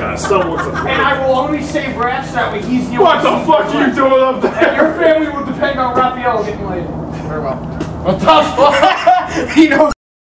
God, someone's a And I will only save Ranch that way he's the What the fuck are you doing up And your family will depend on Raphael getting laid. Very well. What the fuck? he knows